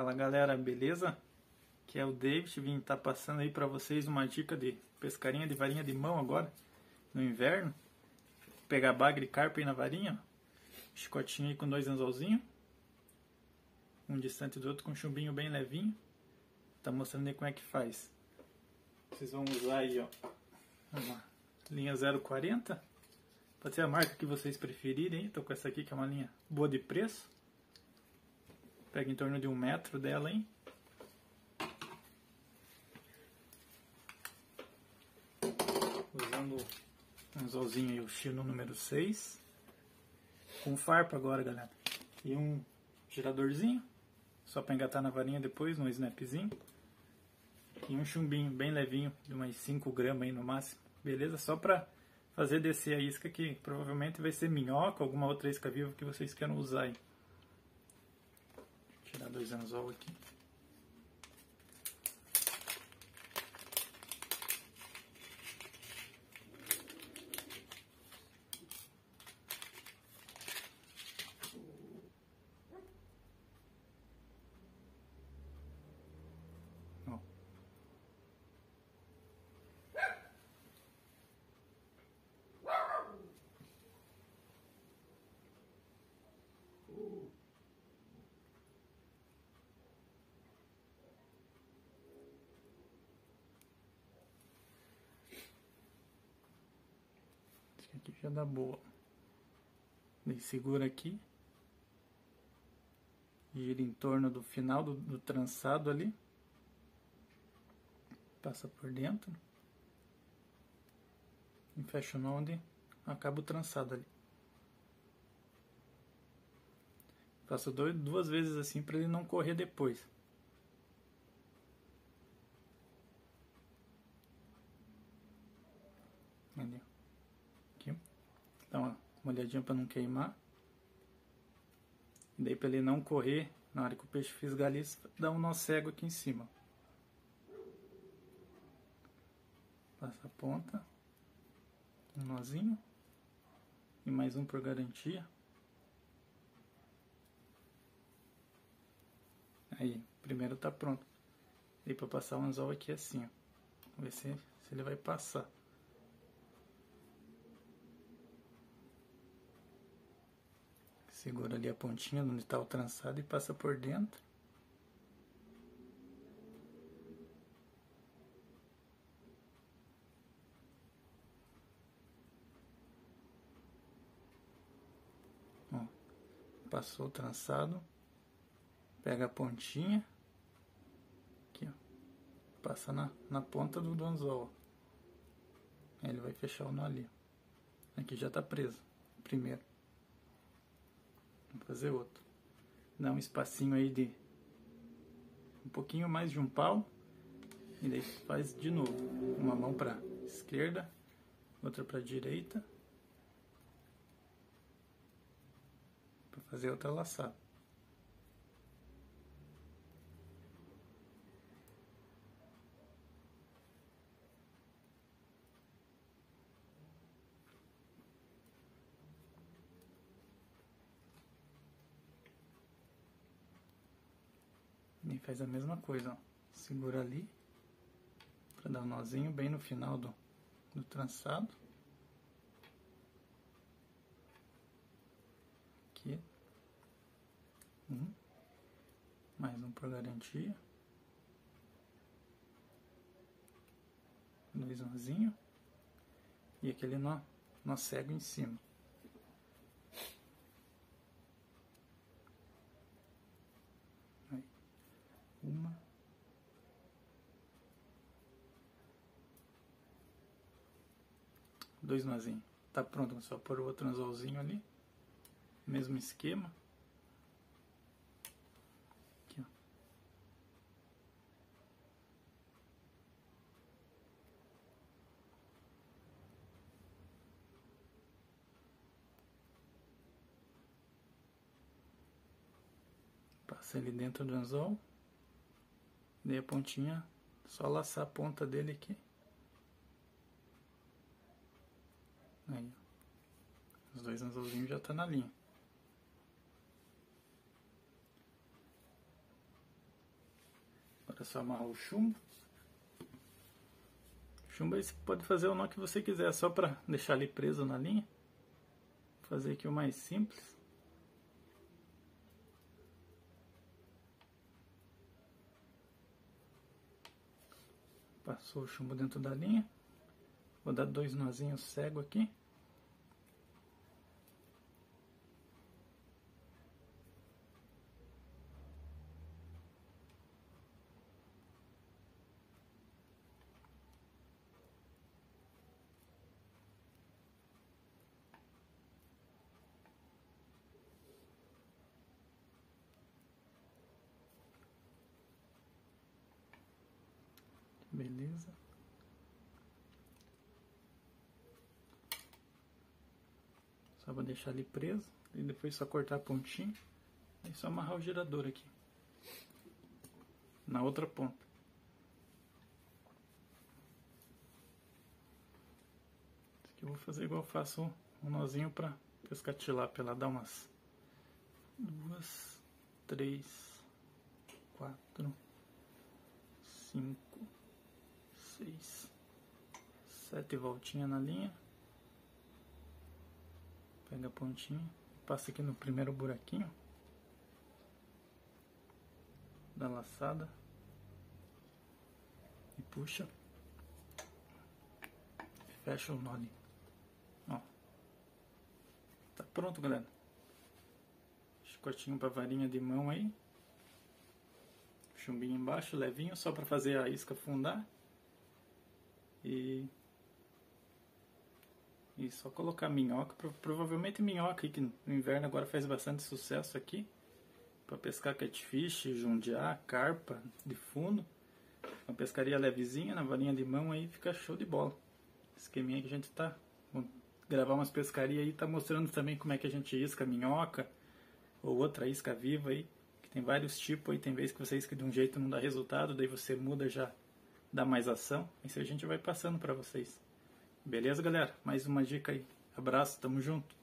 Fala galera, beleza? Que é o David, vim estar tá passando aí para vocês uma dica de pescarinha de varinha de mão agora, no inverno. Pegar bagre e na varinha, chicotinho aí com dois anzolzinhos, um distante do outro com um chumbinho bem levinho. Tá mostrando aí como é que faz. Vocês vão usar aí, ó, uma linha 040, pode ser a marca que vocês preferirem, tô com essa aqui que é uma linha boa de preço. Pega em torno de um metro dela, hein? Usando um anzolzinho aí, o chino número 6. Com farpa agora, galera. E um giradorzinho. Só para engatar na varinha depois, no snapzinho. E um chumbinho bem levinho, de umas 5 gramas aí no máximo. Beleza? Só para fazer descer a isca que provavelmente vai ser minhoca, alguma outra isca viva que vocês queiram usar aí dois anzol aqui. Aqui já dá boa. Daí segura aqui. Gira em torno do final do, do trançado ali. Passa por dentro. E fecha o onde acaba o trançado ali. Faço dois, duas vezes assim para ele não correr depois. Entendeu? Uma, olhadinha para não queimar. E daí para ele não correr, na hora que o peixe fisgar ali, dá um nó cego aqui em cima. Passa a ponta. Um nozinho. E mais um por garantia. Aí, primeiro tá pronto. E para passar o anzol aqui assim, ó. Vamos ver se, se ele vai passar. Segura ali a pontinha onde está o trançado e passa por dentro. Ó, passou o trançado. Pega a pontinha. Aqui, ó. Passa na, na ponta do, do anzol. Aí ele vai fechar o nó ali. Aqui já está preso. Primeiro. Fazer outro. Dá um espacinho aí de um pouquinho mais de um pau. E daí faz de novo. Uma mão para esquerda, outra para direita. Para fazer outra laçada. Faz a mesma coisa, ó. Segura ali. Pra dar um nozinho bem no final do, do trançado. Aqui. Um. Mais um por garantia. Dois nozinhos. E aquele nó, nó cego em cima. Uma. Dois nozinhos. Tá pronto, só pôr o outro anzolzinho ali. Mesmo esquema. Aqui, ó. Passa ele dentro do anzol. Daí a pontinha, só laçar a ponta dele aqui. Aí, os dois anzolzinhos já tá na linha. É só amarrar o chumbo. Chumbo aí você pode fazer o nó que você quiser, só para deixar ele preso na linha. Vou fazer aqui o mais simples. Passou o chumbo dentro da linha. Vou dar dois nozinhos cego aqui. Beleza. Só vou deixar ele preso. E depois só cortar a pontinha. E só amarrar o girador aqui. Na outra ponta. Aqui eu vou fazer igual eu faço um nozinho para pescar tilápia. Ela dá umas duas, três, quatro, cinco, seis, sete voltinhas na linha. Pega a pontinha, passa aqui no primeiro buraquinho da laçada e puxa, fecha o nó ali. Ó, tá pronto, galera. Chicotinho para varinha de mão aí. Chumbinho embaixo, levinho, só para fazer a isca afundar. E, e só colocar minhoca, provavelmente minhoca que no inverno agora faz bastante sucesso aqui. Para pescar catfish, jundiá, carpa de fundo. Uma pescaria levezinha na varinha de mão aí fica show de bola. Esqueminha que a gente tá. Vamos gravar umas pescarias aí, tá mostrando também como é que a gente isca minhoca ou outra isca viva aí. Que tem vários tipos aí, tem vezes que você isca de um jeito não dá resultado, daí você muda já dar mais ação. Isso a gente vai passando para vocês. Beleza, galera? Mais uma dica aí. Abraço, tamo junto.